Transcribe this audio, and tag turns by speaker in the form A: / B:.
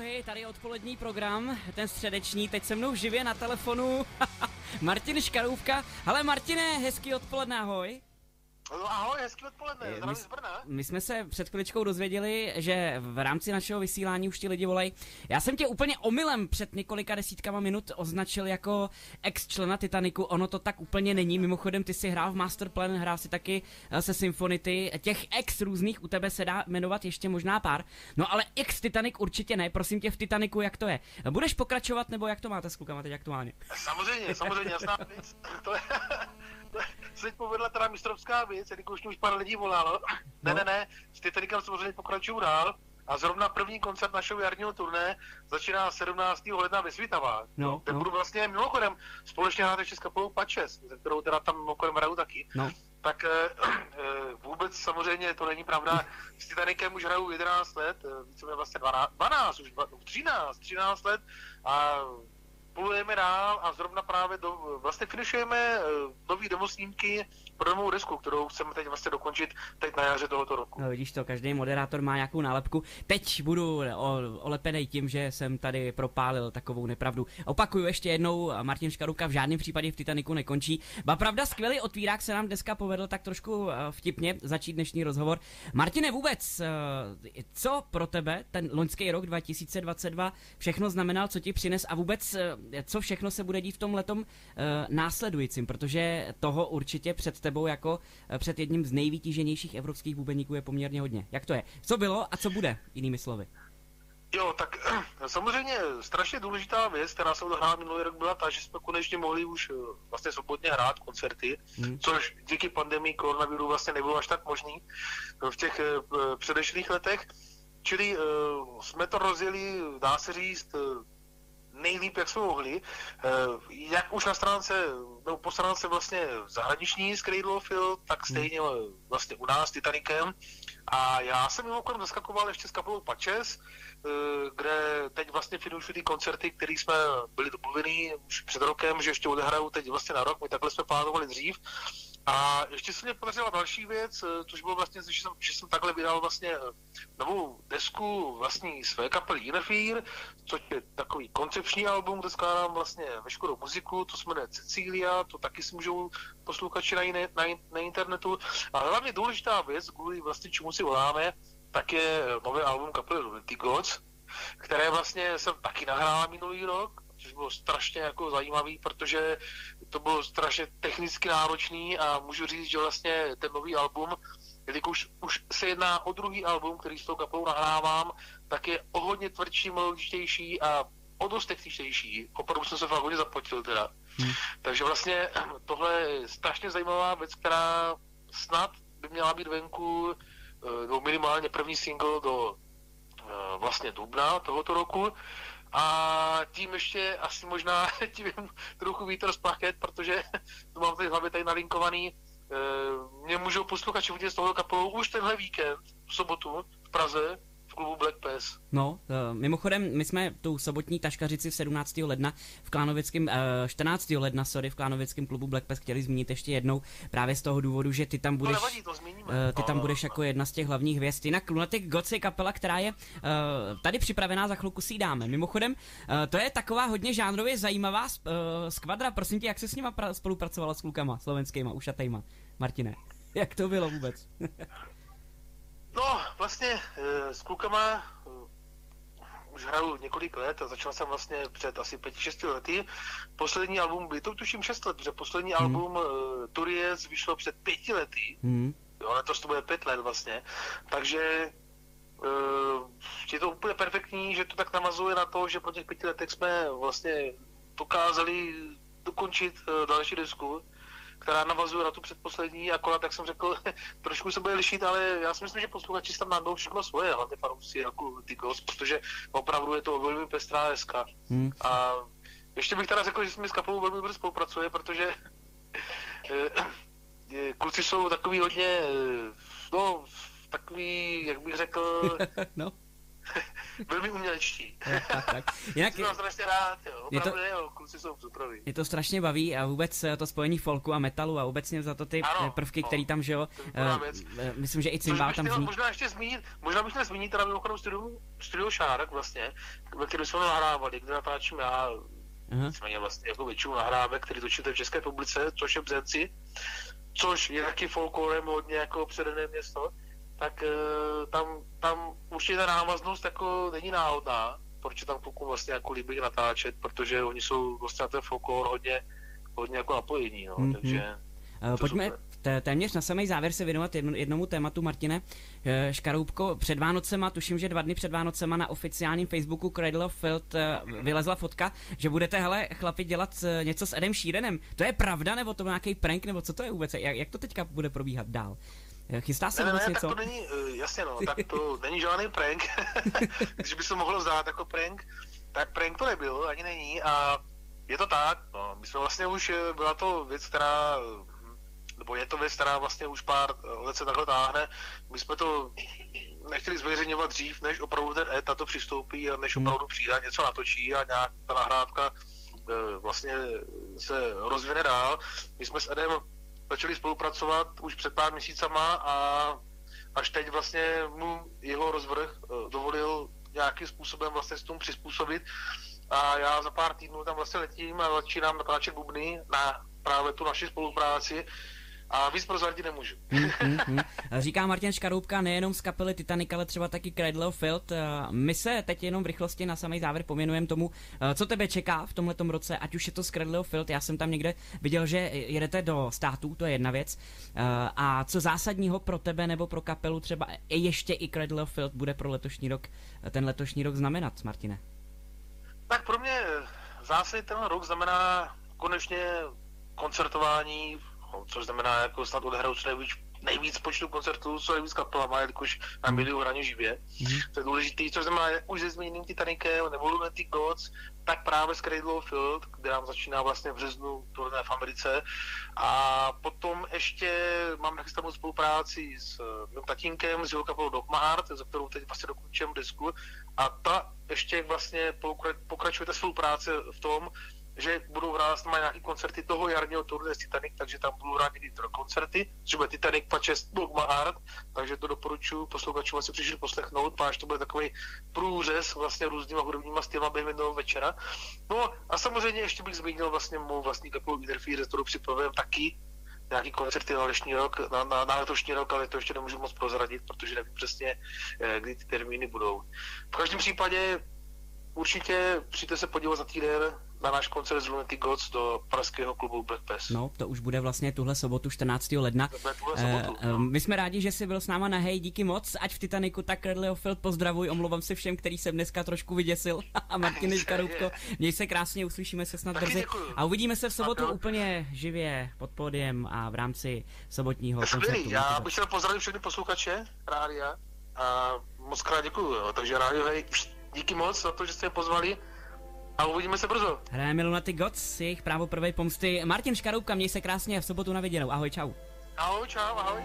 A: hej, tady je odpolední program, ten středeční, teď se mnou živě na telefonu Martin Škarůvka. Ale Martine, hezký odpoledne, ahoj.
B: No ahoj, hezký odpoledne, zdravím
A: my,
B: z Brna.
A: My jsme se před chviličkou dozvěděli, že v rámci našeho vysílání už ti lidi volají. Já jsem tě úplně omylem před několika desítkama minut označil jako ex-člena Titaniku. Ono to tak úplně není. Mimochodem, ty si hrál v Masterplan, hrál si taky eh, se Symfonity. Těch ex různých u tebe se dá jmenovat ještě možná pár. No ale ex Titanic určitě ne. Prosím tě v Titaniku, jak to je? Budeš pokračovat nebo jak to máte s klukama teď aktuálně?
B: Samozřejmě, samozřejmě, jasná věc. To je, se teď povedla teda mistrovská věc, jako už už pár lidí volalo. Ne,
A: No.
B: ne, ne, s Titanicem samozřejmě pokračuju dál. A zrovna první koncert našeho jarního turné začíná 17. ledna ve Svitavách.
A: No,
B: Kde
A: no.
B: budu vlastně mimochodem společně hrát ještě s kapelou Pačes, ze kterou teda tam mimochodem hraju taky.
A: No.
B: Tak eh, eh, vůbec samozřejmě to není pravda. S Titanicem už hraju 11 let, eh, víceméně vlastně 12, 12 už dva- no, 13, 13 let a plujeme dál a zrovna právě do, vlastně finišujeme eh, nový demosnímky pro novou desku, kterou chceme teď vlastně dokončit teď na jaře tohoto roku.
A: No, vidíš to, každý moderátor má nějakou nálepku. Teď budu o, olepenej tím, že jsem tady propálil takovou nepravdu. Opakuju ještě jednou, Martin Škaruka v žádném případě v Titaniku nekončí. Ba pravda, skvělý otvírák se nám dneska povedl tak trošku eh, vtipně začít dnešní rozhovor. Martine, vůbec, eh, co pro tebe ten loňský rok 2022 všechno znamenal, co ti přines a vůbec, co všechno se bude dít v tom letom eh, následujícím, protože toho určitě před tebou jako eh, před jedním z nejvytíženějších evropských bubeníků je poměrně hodně. Jak to je? Co bylo a co bude, jinými slovy?
B: Jo, tak samozřejmě strašně důležitá věc, která se odehrála minulý rok, byla ta, že jsme konečně mohli už eh, vlastně svobodně hrát koncerty,
A: Hmm.
B: což díky pandemii koronaviru vlastně nebylo až tak možný v těch eh, předešlých letech. Čili eh, jsme to rozjeli, dá se říct, eh, nejlíp, jak jsme mohli. Eh, Jak už na stránce, nebo po stránce vlastně zahraniční z Cradle tak stejně eh, vlastně u nás Titanikem. A já jsem mimochodem zaskakoval ještě s kapelou Pačes, eh, kde teď vlastně finišují ty koncerty, které jsme byli domluvený už před rokem, že ještě odehrajou teď vlastně na rok, my takhle jsme plánovali dřív. A ještě se mě podařila další věc, eh, což bylo vlastně, že jsem, že jsem takhle vydal vlastně eh, novou desku vlastní své kapely Interfere, což je takový koncepční album, kde skládám vlastně veškerou muziku, to se jmenuje Cecilia, to taky si můžou posluchači na, na, in- na internetu. A hlavně důležitá věc, kvůli vlastně čemu si voláme, tak je nový album kapely Lunatic Gods, které vlastně jsem taky nahrál minulý rok, což bylo strašně jako zajímavý, protože to bylo strašně technicky náročný a můžu říct, že vlastně ten nový album, jelikož už se jedná o druhý album, který s tou kapelou nahrávám, tak je o hodně tvrdší, melodičtější a o dost techničtější. Opravdu jsem se fakt hodně zapotil teda.
A: Hmm.
B: Takže vlastně tohle je strašně zajímavá věc, která snad by měla být venku, eh, no minimálně první single do eh, vlastně dubna tohoto roku. A tím ještě asi možná tím trochu vítr z plachet, protože to mám tady v hlavě tady nalinkovaný. Eh, Mě můžou posluchači vidět z toho kapelou už tenhle víkend, v sobotu, v Praze, v klubu Black Pass.
A: No, uh, mimochodem, my jsme tu sobotní taškařici v 17. ledna v Klánovickém, uh, 14. ledna, sorry, v Klánovickém klubu Black Pass chtěli zmínit ještě jednou právě z toho důvodu, že ty tam
B: To
A: budeš...
B: nevadí, to zmíníme.
A: Eh, ty tam
B: No,
A: budeš jako jedna z těch hlavních hvězd. Jinak Lunatic Gods je kapela, která je tady připravená, za chvilku si ji dáme. Mimochodem, to je taková hodně žánrově zajímavá skvadra. Prosím tě, jak se s nima pra- spolupracovala s klukama slovenskýma, ušatejma? Martine, jak to bylo vůbec?
B: Vlastně eh, s klukama eh, už hraju několik let a začal jsem vlastně před asi 5-6 lety. Poslední album, by to tuším 6 let, protože poslední
A: Hmm.
B: album uh, Turies vyšlo před 5 lety.
A: hmm.
B: Jo, letos to bude 5 let vlastně. Takže uh, je to úplně perfektní, že to tak navazuje na to, že po těch pěti letech jsme vlastně dokázali dokončit uh, další desku, která navazuje na tu předposlední, akorát, jak jsem řekl, trošku se bude lišit, ale já si myslím, že posluchači tam najdou všechno svoje, hlavně fanoušci jako ty Ghost, protože opravdu je to velmi pestrá deska.
A: Hmm.
B: A ještě bych teda řekl, že s mi s kapelou velmi dobře spolupracuje, protože eh, eh, kluci jsou takový hodně, eh, no, takový, jak bych řekl,
A: no,
B: velmi umělečtí.
A: tak, tak. Jinak,
B: Jsem strašně rád, jo. Opravdu je to, jo, kluci jsou superoví.
A: Je to strašně baví a vůbec to spojení folku a metalu a obecně za to ty ano, prvky, no, které tam, že jo, uh, myslím, že i cymbál tam zní.
B: Možná ještě zmínit, možná bych měl zmínit teda mimochodem studio, studio Šárek vlastně, ve kterém jsme nahrávali, kde natáčím já, nicméně vlastně jako většinu nahrávek, který točíte v České republice, což je Bzenci, což je taky folklorem hodně jako předené město, tak uh, tam, tam určitě ta návaznost jako není náhodná, proč tam kluku vlastně jako líbí natáčet, protože oni jsou vlastně na ten folklor hodně, hodně jako napojení, no, mm-hmm. takže...
A: Uh, pojďme super. téměř na samý závěr se věnovat jedno, jednomu tématu, Martine. Eh, Škaroubko, před Vánocema, tuším, že dva dny před Vánocema na oficiálním Facebooku Cradle of Field vylezla fotka, že budete, hele, chlapi, dělat něco s Edem Sheeranem. To je pravda, nebo to nějaký prank, nebo co to je vůbec? Jak, jak to teďka bude probíhat dál? Chystá se
B: ne,
A: vůbec
B: ne,
A: něco?
B: Tak to není, eh, jasně no, tak to není žádný prank. Když by se mohlo zdát jako prank, tak prank to nebyl, ani není a je to tak, no, my jsme vlastně už, eh, byla to věc, která, nebo je to věc, která vlastně už pár let se takhle táhne, my jsme to nechtěli zveřejňovat dřív, než opravdu ten Ed na to přistoupí a než hmm. opravdu přijde a něco natočí a nějak ta nahrávka eh, vlastně se rozvine dál. My jsme s Edem začali spolupracovat už před pár měsícama a až teď vlastně mu jeho rozvrh eh, dovolil nějakým způsobem vlastně s tomu přizpůsobit. A já za pár týdnů tam vlastně letím a začínám natáčet bubny na právě tu naši spolupráci a víc prozradit nemůžu.
A: Hmm, hmm, hmm. Říká Martin Škaroubka nejenom z kapely Titanic, ale třeba taky Cradle of Field. My se teď jenom v rychlosti na samý závěr poměnujeme tomu, co tebe čeká v tomhle roce, ať už je to z Cradle of Field. Já jsem tam někde viděl, že jedete do států, to je jedna věc. A co zásadního pro tebe nebo pro kapelu třeba ještě i Cradle of Field bude pro letošní rok, ten letošní rok znamenat, Martine?
B: Tak pro mě zásadně ten rok znamená konečně koncertování což znamená jako snad odehrát co nejvíc, nejvíc počtu koncertů, co nejvíc kapelama, jelikož na milion hraně živě. Mm-hmm. To je důležité, což znamená už se změněným Titanikem nebo Lunatic Gods, tak právě s Cradle of Field, kde nám začíná vlastně v březnu turné v Americe. A potom ještě mám nachystanou spolupráci s mým tatínkem, s jeho kapelou Dogmart, za kterou teď vlastně dokončím disku. A ta ještě vlastně pokračuje ta spolupráce v tom, že budou hrát má nějaký koncerty toho jarního turné Titanic, takže tam budou hrát někdy koncerty, třeba Titanic Pačest Dogma Art, takže to doporučuji posluchačům asi přišli poslechnout, páč to bude takový průřez vlastně různýma hudebníma stylama během jednoho večera. No a samozřejmě ještě bych zmínil vlastně mou vlastní kapelu Interfere, kterou připravujeme taky, nějaký koncerty na letošní rok, na, na, na letošní rok, ale to ještě nemůžu moc prozradit, protože nevím přesně, eh, kdy ty termíny budou. V každém případě určitě přijďte se podívat za týden na náš koncert z Lunatic Gods do pražského klubu Black Pass.
A: No, to už bude vlastně tuhle sobotu 14. ledna.
B: Tuhle sobotu, uh,
A: my jsme rádi, že jsi byl s náma na hej, díky moc, ať v Titaniku, tak Field pozdravuj, omlouvám se všem, který jsem dneska trošku vyděsil. a Martin Karubko, měj se krásně, uslyšíme se snad brzy. A uvidíme se v sobotu tak, úplně živě pod pódiem a v rámci sobotního koncertu.
B: Já bych chtěl pozdravit všechny posluchače rádia a moc krát děkuju. Jo. Takže rádio, hej, díky moc za to, že jste mě pozvali a uvidíme se brzo.
A: Hrajeme Lunatic Gods, jejich právo prvé pomsty. Martin Škaroubka, měj se krásně v sobotu na viděnou. Ahoj, čau.
B: Ahoj, čau, ahoj.